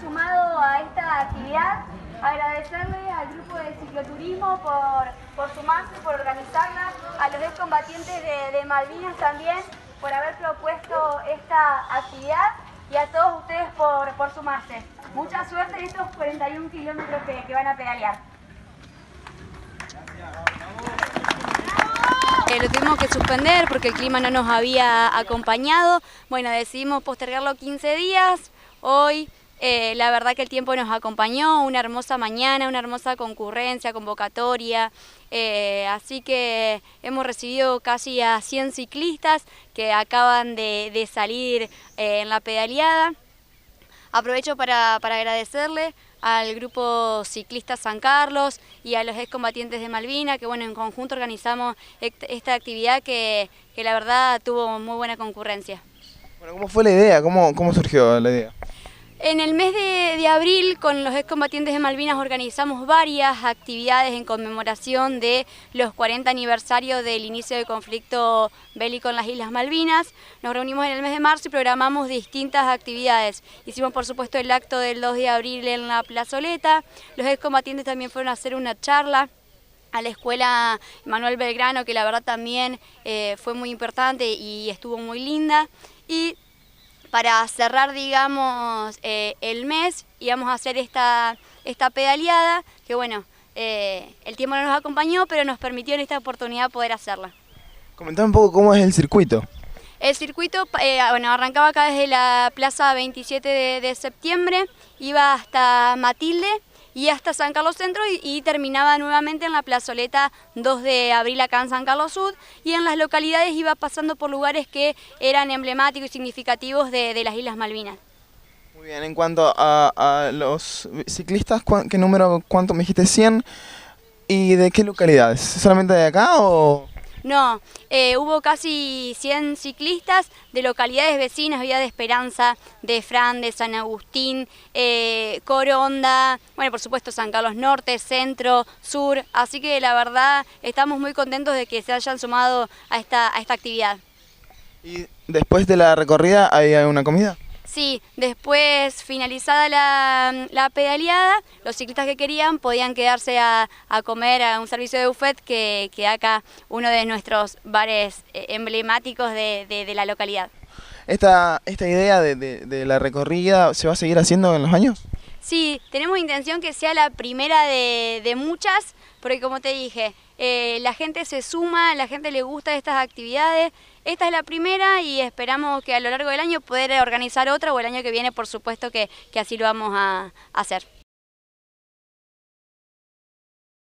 sumado a esta actividad. Agradecerles al grupo de cicloturismo por, por sumarse, por organizarla, a los excombatientes de, de Malvinas también por haber propuesto esta actividad y a todos ustedes por, por sumarse. Mucha suerte en estos 41 kilómetros que, que van a pedalear. Eh, lo tuvimos que suspender porque el clima no nos había acompañado. Bueno, decidimos postergarlo 15 días. Hoy eh, la verdad que el tiempo nos acompañó, una hermosa mañana, una hermosa concurrencia, convocatoria. Eh, así que hemos recibido casi a 100 ciclistas que acaban de, salir en la pedaleada. Aprovecho para, para agradecerle al grupo ciclista San Carlos y a los excombatientes de Malvina, que bueno, en conjunto organizamos esta actividad que, la verdad tuvo muy buena concurrencia. Bueno, ¿cómo fue la idea? ¿Cómo, cómo surgió la idea? En el mes de, abril con los excombatientes de Malvinas organizamos varias actividades en conmemoración de los 40 aniversarios del inicio del conflicto bélico en las Islas Malvinas. Nos reunimos en el mes de marzo y programamos distintas actividades. Hicimos por supuesto el acto del 2 de abril en la plazoleta. Los excombatientes también fueron a hacer una charla a la escuela Manuel Belgrano, que la verdad también eh, fue muy importante y estuvo muy linda. Y para cerrar, digamos, eh, el mes íbamos a hacer esta, esta pedaleada, que bueno, eh, el tiempo no nos acompañó, pero nos permitió en esta oportunidad poder hacerla. Comentame un poco cómo es el circuito. El circuito, eh, bueno, arrancaba acá desde la plaza 27 de septiembre, iba hasta Matilde, y hasta San Carlos Centro y, terminaba nuevamente en la plazoleta 2 de abril acá en San Carlos Sud y en las localidades iba pasando por lugares que eran emblemáticos y significativos de, las Islas Malvinas. Muy bien, en cuanto a, los ciclistas, ¿qué número, cuánto me dijiste? ¿100? ¿Y de qué localidades? ¿Solamente de acá o...? No, eh, hubo casi 100 ciclistas de localidades vecinas, Vía de Esperanza, de Fran, de San Agustín, eh, Coronda, bueno, por supuesto San Carlos Norte, Centro, Sur, así que la verdad estamos muy contentos de que se hayan sumado a esta, a esta actividad. ¿Y después de la recorrida hay una comida? Sí, después finalizada la, pedaleada, los ciclistas que querían podían quedarse a, comer a un servicio de buffet que, que acá uno de nuestros bares eh, emblemáticos de, la localidad. ¿Esta, esta idea de, la recorrida se va a seguir haciendo en los años? Sí, tenemos intención que sea la primera de, muchas, porque como te dije, eh, la gente se suma, la gente le gusta estas actividades. Esta es la primera y esperamos que a lo largo del año poder organizar otra o el año que viene, por supuesto, que, que así lo vamos a hacer.